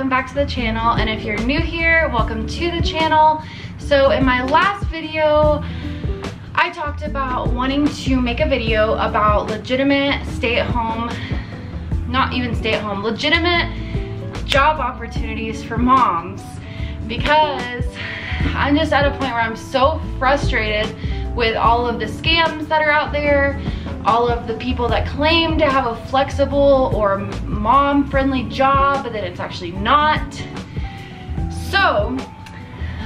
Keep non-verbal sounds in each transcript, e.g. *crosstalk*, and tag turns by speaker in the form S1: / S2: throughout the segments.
S1: welcome back to the channel. And if you're new here, welcome to the channel. So in my last video, I talked about wanting to make a video about legitimate stay-at-home, not even stay-at-home, legitimate job opportunities for moms because I'm just at a point where I'm so frustrated with all of the scams that are out there, all of the people that claim to have a flexible or mom-friendly job, but that it's actually not. So,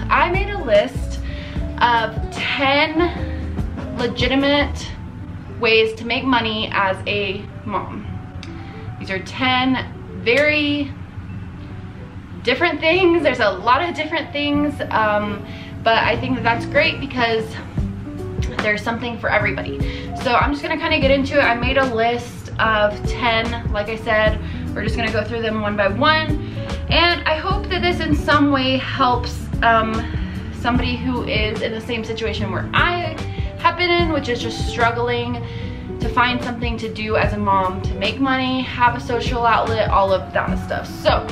S1: I made a list of 10 legitimate ways to make money as a mom. These are 10 very different things. There's a lot of different things, um, but I think that that's great because there's something for everybody. So I'm just gonna kind of get into it. I made a list of 10, like I said, we're just gonna go through them one by one. And I hope that this in some way helps um, somebody who is in the same situation where I have been in, which is just struggling to find something to do as a mom, to make money, have a social outlet, all of that stuff. So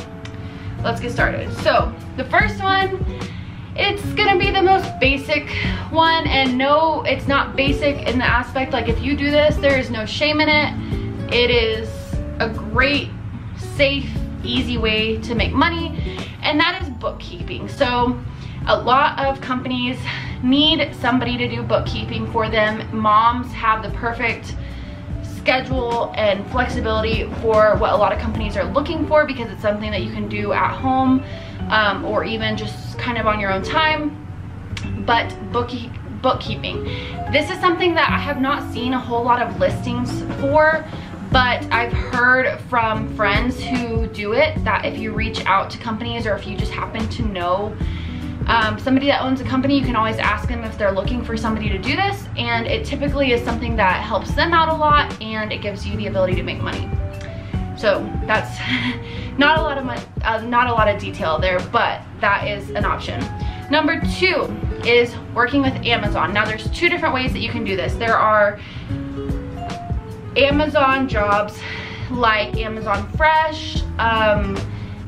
S1: let's get started. So the first one, it's gonna be the most basic one and no, it's not basic in the aspect like if you do this, there is no shame in it. It is a great, safe, easy way to make money and that is bookkeeping. So a lot of companies need somebody to do bookkeeping for them. Moms have the perfect schedule and flexibility for what a lot of companies are looking for because it's something that you can do at home um, or even just kind of on your own time. But bookkeeping. This is something that I have not seen a whole lot of listings for, but I've heard from friends who do it that if you reach out to companies or if you just happen to know um, somebody that owns a company, you can always ask them if they're looking for somebody to do this. And it typically is something that helps them out a lot and it gives you the ability to make money. So that's *laughs* not a lot of money, uh, not a lot of detail there, but that is an option. Number two is working with Amazon. Now there's two different ways that you can do this. There are Amazon jobs like Amazon Fresh, um,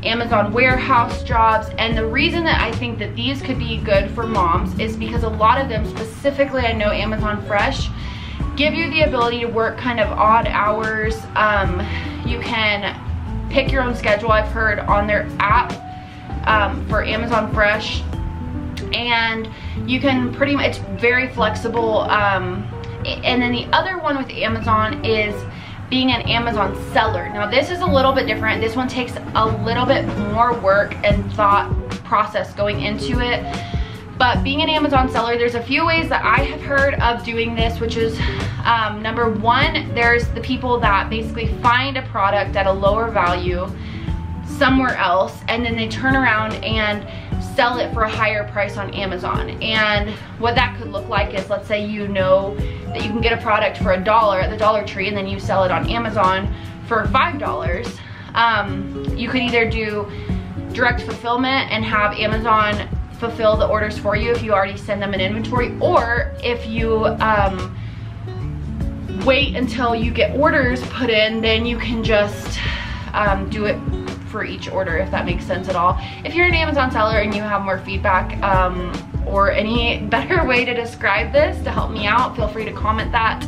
S1: Amazon warehouse jobs. And the reason that I think that these could be good for moms is because a lot of them, specifically I know Amazon Fresh, give you the ability to work kind of odd hours. Um, you can pick your own schedule, I've heard, on their app um, for Amazon Fresh. And you can pretty much, it's very flexible. Um, and then the other one with Amazon is being an Amazon seller. Now this is a little bit different. This one takes a little bit more work and thought process going into it. But being an Amazon seller, there's a few ways that I have heard of doing this, which is um, number one, there's the people that basically find a product at a lower value somewhere else and then they turn around and sell it for a higher price on Amazon. And what that could look like is let's say you know that you can get a product for a dollar at the Dollar Tree and then you sell it on Amazon for $5. Um, you could either do direct fulfillment and have Amazon fulfill the orders for you if you already send them an inventory or if you um, wait until you get orders put in then you can just um, do it for each order if that makes sense at all. If you're an Amazon seller and you have more feedback um, or any *laughs* better way to describe this to help me out, feel free to comment that.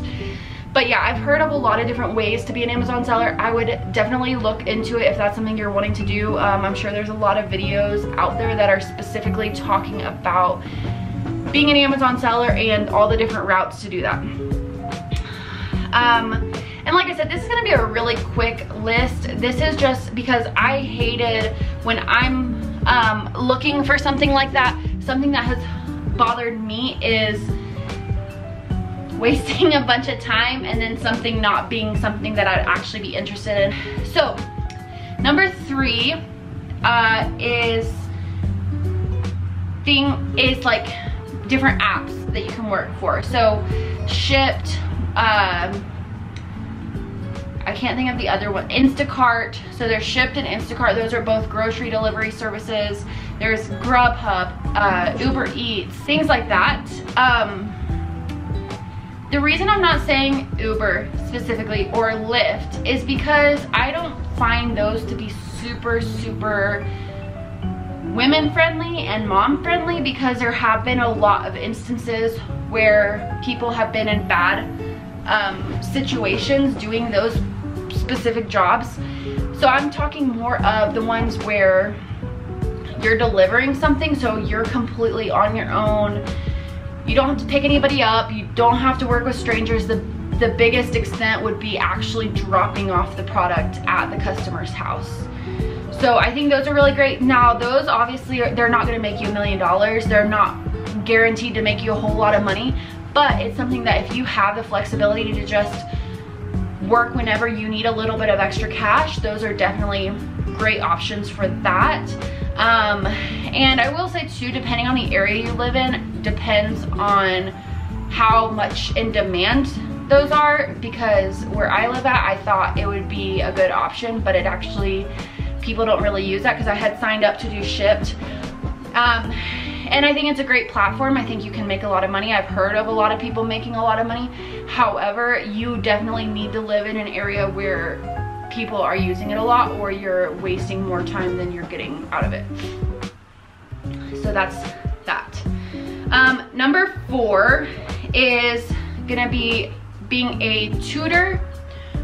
S1: But yeah, I've heard of a lot of different ways to be an Amazon seller. I would definitely look into it if that's something you're wanting to do. Um, I'm sure there's a lot of videos out there that are specifically talking about being an Amazon seller and all the different routes to do that. Um, and like I said, this is gonna be a really quick list. This is just because I hated when I'm um, looking for something like that, something that has bothered me is wasting *laughs* a bunch of time and then something not being something that I'd actually be interested in. So, number three uh, is thing is like different apps that you can work for. So, Shipt, um, I can't think of the other one, Instacart. So there's Shipt and Instacart. Those are both grocery delivery services. There's Grubhub, uh, Uber Eats, things like that. Um, the reason I'm not saying Uber specifically or Lyft is because I don't find those to be super, super women friendly and mom friendly because there have been a lot of instances where people have been in bad um, situations doing those specific jobs. So I'm talking more of the ones where you're delivering something so you're completely on your own. You don't have to pick anybody up. You don't have to work with strangers. The, the biggest extent would be actually dropping off the product at the customer's house. So I think those are really great. Now those obviously, are, they're not gonna make you a million dollars. They're not guaranteed to make you a whole lot of money, but it's something that if you have the flexibility to just work whenever you need a little bit of extra cash, those are definitely great options for that. Um, and I will say too, depending on the area you live in, depends on how much in demand those are because where I live at, I thought it would be a good option, but it actually, people don't really use that because I had signed up to do Shipt. Um, and I think it's a great platform. I think you can make a lot of money. I've heard of a lot of people making a lot of money. However, you definitely need to live in an area where people are using it a lot or you're wasting more time than you're getting out of it. So that's that. Um, number four is gonna be being a tutor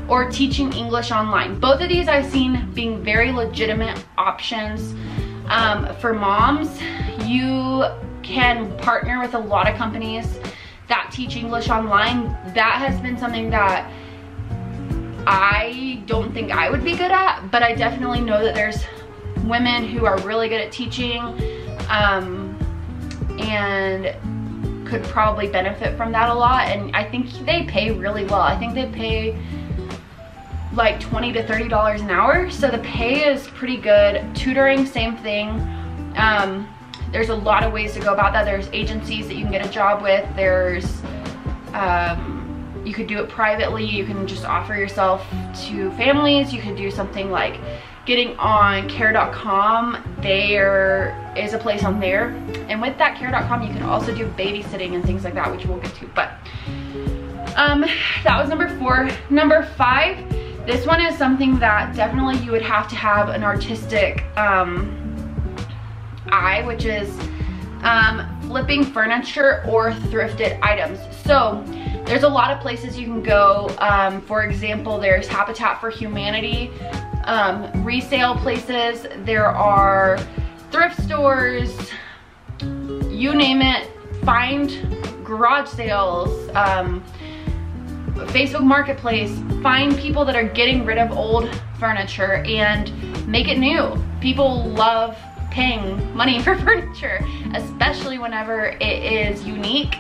S1: or teaching English online. Both of these I've seen being very legitimate options um, for moms you can partner with a lot of companies that teach English online. That has been something that I don't think I would be good at, but I definitely know that there's women who are really good at teaching um, and could probably benefit from that a lot. And I think they pay really well. I think they pay like 20 to $30 an hour. So the pay is pretty good. Tutoring, same thing. Um, there's a lot of ways to go about that. There's agencies that you can get a job with. There's, um, you could do it privately. You can just offer yourself to families. You could do something like getting on care.com. There is a place on there. And with that care.com, you can also do babysitting and things like that, which we'll get to. But um, that was number four. Number five, this one is something that definitely you would have to have an artistic um, eye, which is um, flipping furniture or thrifted items. So there's a lot of places you can go. Um, for example, there's Habitat for Humanity, um, resale places. There are thrift stores, you name it. Find garage sales, um, Facebook Marketplace. Find people that are getting rid of old furniture and make it new. People love paying money *laughs* for furniture, especially whenever it is unique.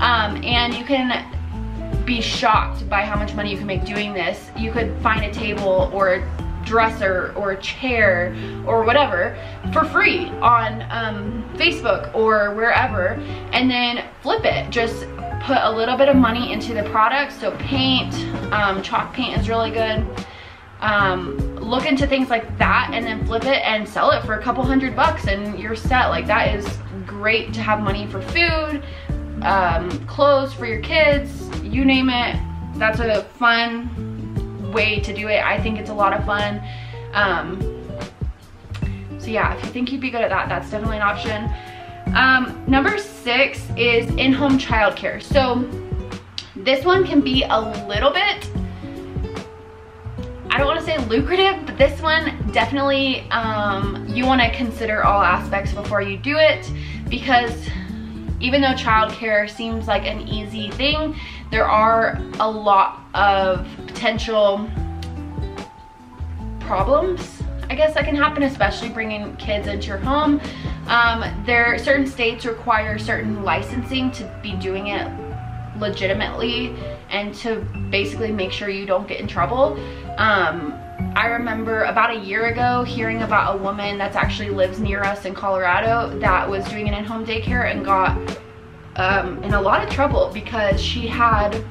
S1: Um, and you can be shocked by how much money you can make doing this. You could find a table or a dresser or a chair or whatever for free on um, Facebook or wherever and then flip it. Just put a little bit of money into the product. So paint, um, chalk paint is really good um, look into things like that and then flip it and sell it for a couple hundred bucks and you're set. Like that is great to have money for food, um, clothes for your kids, you name it. That's a fun way to do it. I think it's a lot of fun. Um, so yeah, if you think you'd be good at that, that's definitely an option. Um, number six is in-home childcare. So this one can be a little bit I don't want to say lucrative, but this one definitely um, you want to consider all aspects before you do it because even though childcare seems like an easy thing, there are a lot of potential problems I guess that can happen, especially bringing kids into your home. Um, there, certain states require certain licensing to be doing it legitimately and to basically make sure you don't get in trouble. Um, I remember about a year ago hearing about a woman that's actually lives near us in Colorado that was doing an in-home daycare and got um, in a lot of trouble because she had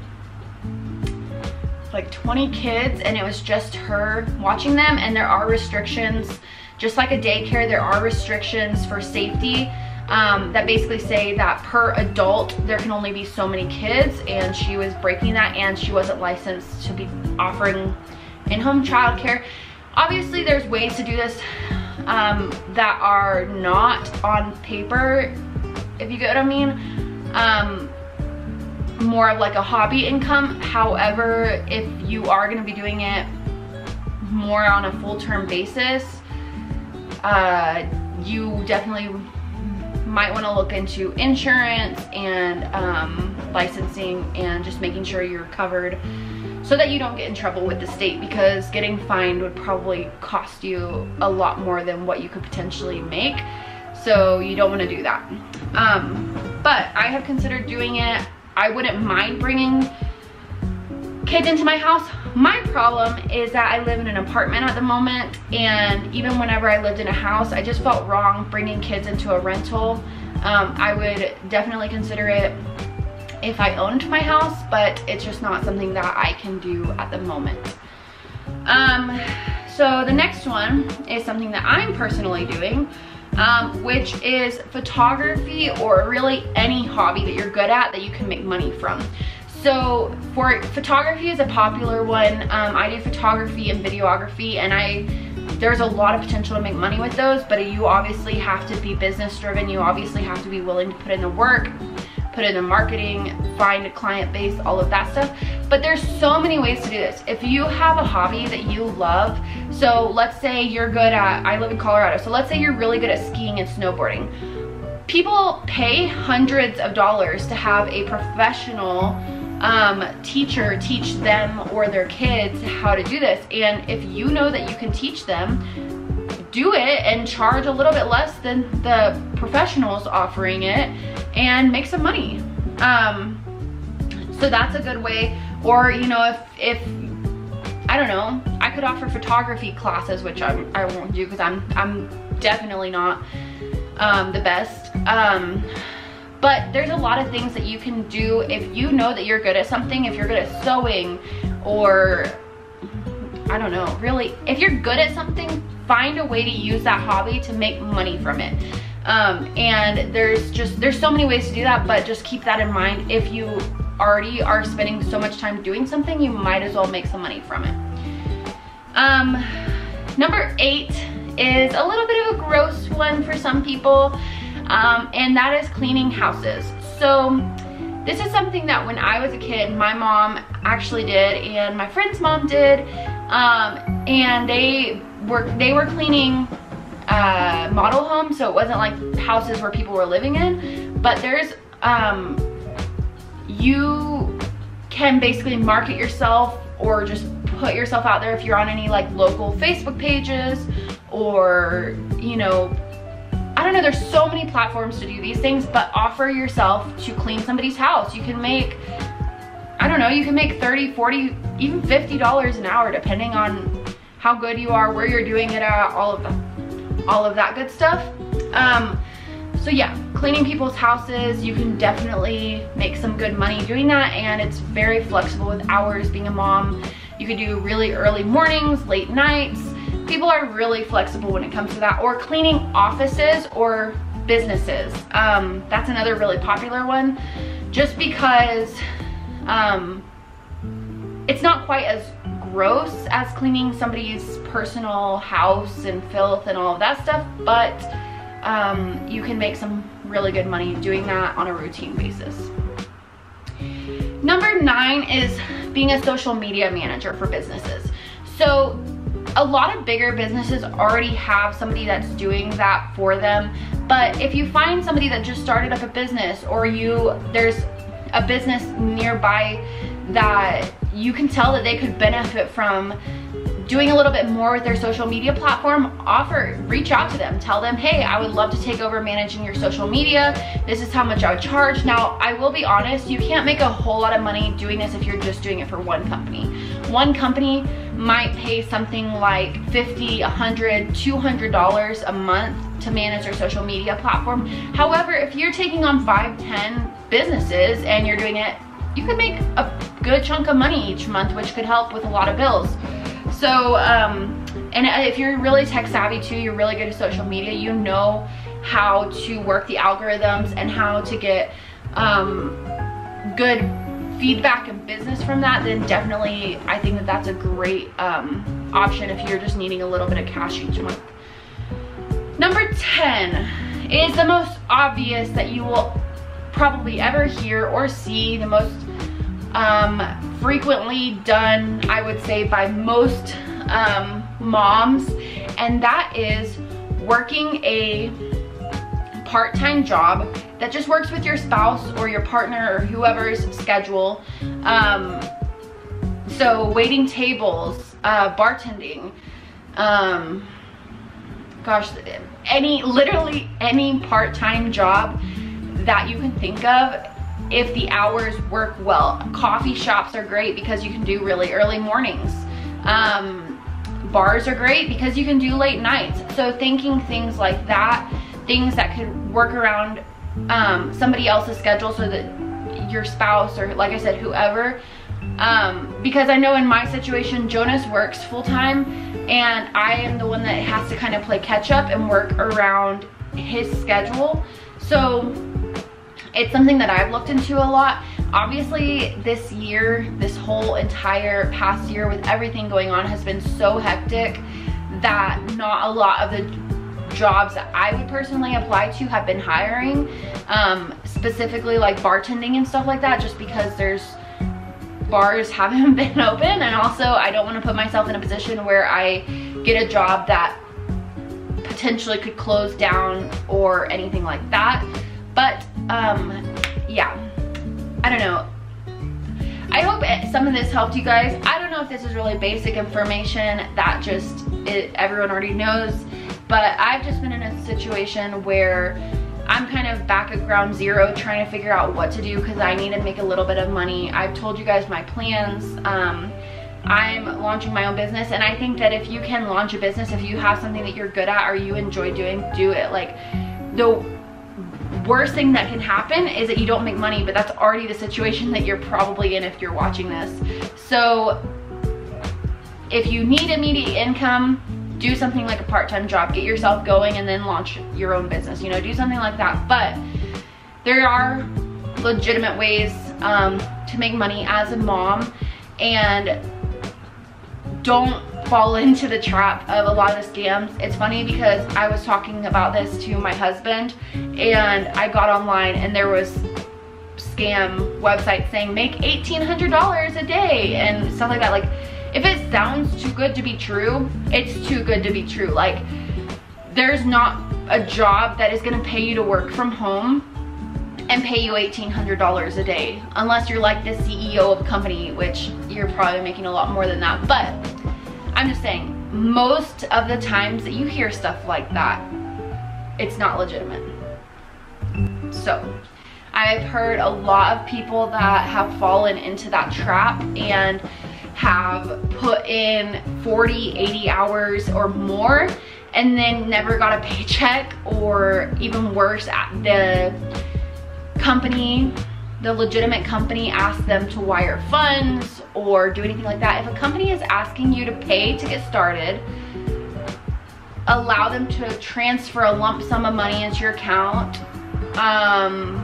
S1: like 20 kids and it was just her watching them and there are restrictions just like a daycare there are restrictions for safety um, that basically say that per adult there can only be so many kids and she was breaking that and she wasn't licensed to be offering in-home childcare. Obviously there's ways to do this um, that are not on paper, if you get what I mean. Um, more of like a hobby income. However, if you are gonna be doing it more on a full-term basis, uh, you definitely might want to look into insurance and um, licensing and just making sure you're covered so that you don't get in trouble with the state because getting fined would probably cost you a lot more than what you could potentially make. So you don't want to do that. Um, but I have considered doing it. I wouldn't mind bringing kids into my house. My problem is that I live in an apartment at the moment and even whenever I lived in a house, I just felt wrong bringing kids into a rental. Um, I would definitely consider it if I owned my house, but it's just not something that I can do at the moment. Um, so the next one is something that I'm personally doing, um, which is photography or really any hobby that you're good at that you can make money from. So for photography is a popular one. Um, I do photography and videography and I there's a lot of potential to make money with those, but you obviously have to be business driven. You obviously have to be willing to put in the work, put in the marketing, find a client base, all of that stuff. But there's so many ways to do this. If you have a hobby that you love, so let's say you're good at, I live in Colorado, so let's say you're really good at skiing and snowboarding. People pay hundreds of dollars to have a professional um, teacher teach them or their kids how to do this. And if you know that you can teach them, do it and charge a little bit less than the professionals offering it and make some money. Um, so that's a good way. Or, you know, if, if I don't know, I could offer photography classes, which I'm, I won't do because I'm, I'm definitely not um, the best. Um, but there's a lot of things that you can do if you know that you're good at something, if you're good at sewing or I don't know, really, if you're good at something, find a way to use that hobby to make money from it. Um, and there's just, there's so many ways to do that, but just keep that in mind. If you already are spending so much time doing something, you might as well make some money from it. Um, number eight is a little bit of a gross one for some people um, and that is cleaning houses. So this is something that when I was a kid, my mom actually did and my friend's mom did. Um, and they were, they were cleaning uh, model homes, so it wasn't like houses where people were living in, but there's, um, you can basically market yourself or just put yourself out there if you're on any like local Facebook pages or, you know, I don't know, there's so many platforms to do these things, but offer yourself to clean somebody's house. You can make, I don't know, you can make 30, 40, even $50 an hour depending on how good you are, where you're doing it at, all of the, all of that good stuff. Um, so yeah, cleaning people's houses, you can definitely make some good money doing that and it's very flexible with hours being a mom. You could do really early mornings, late nights, people are really flexible when it comes to that. Or cleaning offices or businesses. Um, that's another really popular one. Just because um, it's not quite as gross as cleaning somebody's personal house and filth and all of that stuff, but um, you can make some really good money doing that on a routine basis. Number nine is being a social media manager for businesses. So a lot of bigger businesses already have somebody that's doing that for them. But if you find somebody that just started up a business or you there's a business nearby that you can tell that they could benefit from doing a little bit more with their social media platform, offer, reach out to them. Tell them, hey, I would love to take over managing your social media. This is how much I would charge. Now, I will be honest, you can't make a whole lot of money doing this if you're just doing it for one company. One company might pay something like 50, 100, 200 dollars a month to manage their social media platform. However, if you're taking on five, 10 businesses and you're doing it, you could make a good chunk of money each month, which could help with a lot of bills. So, um, and if you're really tech savvy too, you're really good at social media, you know how to work the algorithms and how to get um, good feedback and business from that, then definitely I think that that's a great um, option if you're just needing a little bit of cash each month. Number 10 is the most obvious that you will probably ever hear or see, the most um, frequently done, I would say, by most um, moms, and that is working a part-time job that just works with your spouse or your partner or whoever's schedule. Um, so waiting tables, uh, bartending, um, gosh, any, literally any part-time job that you can think of if the hours work well. Coffee shops are great because you can do really early mornings. Um, bars are great because you can do late nights. So thinking things like that, things that could work around um, somebody else's schedule so that your spouse or like I said, whoever, um, because I know in my situation, Jhonas works full time and I am the one that has to kind of play catch up and work around his schedule. So it's something that I've looked into a lot. Obviously this year, this whole entire past year with everything going on has been so hectic that not a lot of the jobs that I would personally apply to have been hiring, um, specifically like bartending and stuff like that, just because there's bars *laughs* haven't been open and also I don't want to put myself in a position where I get a job that potentially could close down or anything like that. But um, yeah, I don't know. I hope some of this helped you guys. I don't know if this is really basic information that just it, everyone already knows, but I've just been in a situation where I'm kind of back at ground zero trying to figure out what to do because I need to make a little bit of money. I've told you guys my plans. Um, I'm launching my own business and I think that if you can launch a business, if you have something that you're good at or you enjoy doing, do it. Like the worst thing that can happen is that you don't make money, but that's already the situation that you're probably in if you're watching this. So if you need immediate income, do something like a part-time job, get yourself going and then launch your own business, you know, do something like that. But there are legitimate ways um, to make money as a mom and don't fall into the trap of a lot of scams. It's funny because I was talking about this to my husband and I got online and there was scam websites saying make $1,800 a day and stuff like that. Like if it sounds too good to be true, it's too good to be true. Like there's not a job that is gonna pay you to work from home and pay you $1,800 a day. Unless you're like the CEO of a company, which you're probably making a lot more than that. But I'm just saying, most of the times that you hear stuff like that, it's not legitimate. So, I've heard a lot of people that have fallen into that trap and have put in 40, 80 hours or more and then never got a paycheck or even worse at the company the legitimate company asked them to wire funds or do anything like that. If a company is asking you to pay to get started, allow them to transfer a lump sum of money into your account. Um,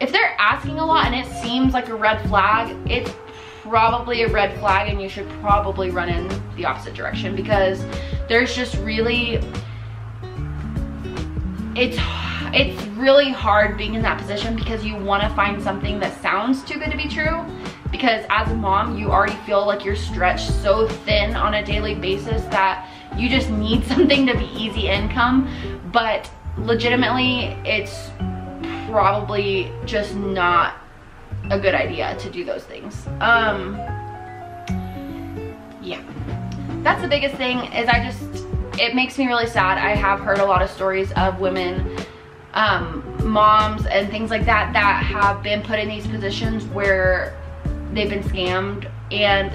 S1: if they're asking a lot and it seems like a red flag, it's probably a red flag and you should probably run in the opposite direction because there's just really, it's it's really hard being in that position because you want to find something that sounds too good to be true because as a mom you already feel like you're stretched so thin on a daily basis that you just need *laughs* something to be easy income. But legitimately it's probably just not a good idea to do those things. Um yeah. That's the biggest thing is i just it makes me really sad. I have heard a lot of stories of women um, moms and things like that that have been put in these positions where they've been scammed and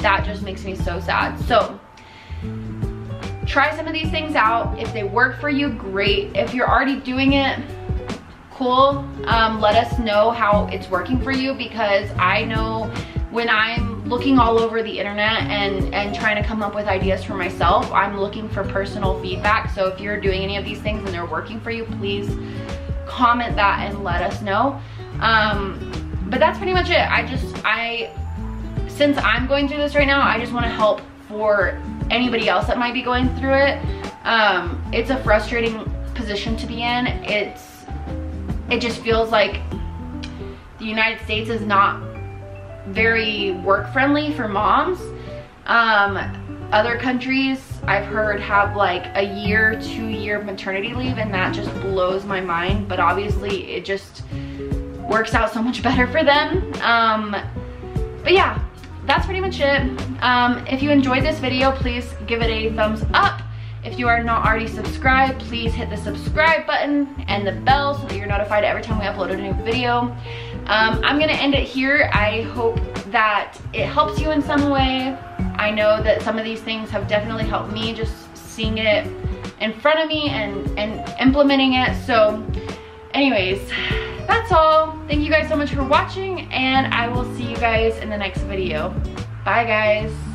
S1: that just makes me so sad. So try some of these things out. If they work for you, great. If you're already doing it, cool. Um, let us know how it's working for you because I know when I'm looking all over the internet and, and trying to come up with ideas for myself, I'm looking for personal feedback. So if you're doing any of these things and they're working for you, please comment that and let us know. Um, but that's pretty much it. I just, I, since I'm going through this right now, I just wanna help for anybody else that might be going through it. Um, it's a frustrating position to be in. It's, it just feels like the United States is not very work friendly for moms. Um, other countries I've heard have like a year, two year maternity leave and that just blows my mind. But obviously it just works out so much *laughs* better for them. Um, but yeah, that's pretty much it. Um, if you enjoyed this video, please give it a thumbs up. If you are not already subscribed, please hit the subscribe button and the bell so that you're notified every time we upload a new video. Um, I'm gonna end it here. I hope that it helps you in some way. I know that some of these things have definitely helped me just seeing it in front of me and, and implementing it. So anyways, that's all. Thank you guys so much for watching and I will see you guys in the next video. Bye guys.